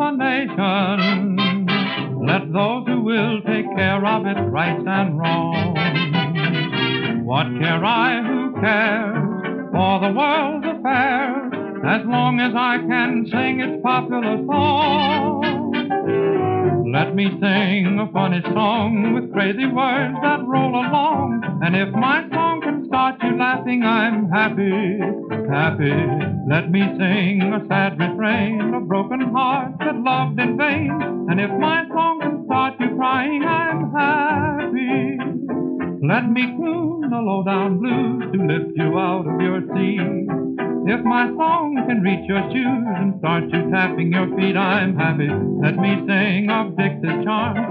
a nation. Let those who will take care of its rights and wrongs. What care I who cares for the world's affairs as long as I can sing its popular song? Let me sing a funny song with crazy words that roll along. And if my song can start you laughing, I'm happy, happy. Let me sing a sad refrain of broken hearts that loved in vain. And if my song can start you crying, I'm happy. Let me croon the low down blues to lift you out of your seat. If my song can reach your shoes and start you tapping your feet, I'm happy. Let me sing of Dixie's charm,